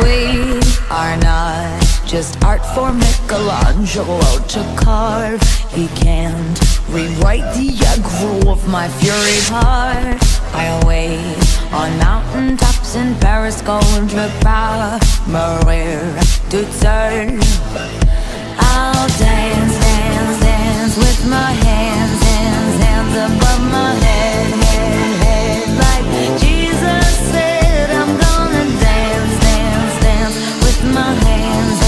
We are not just art for Michelangelo to carve. He can't rewrite the aggro of my fury heart. I wait on mountain tops in Paris, going to Maria to turn. hands.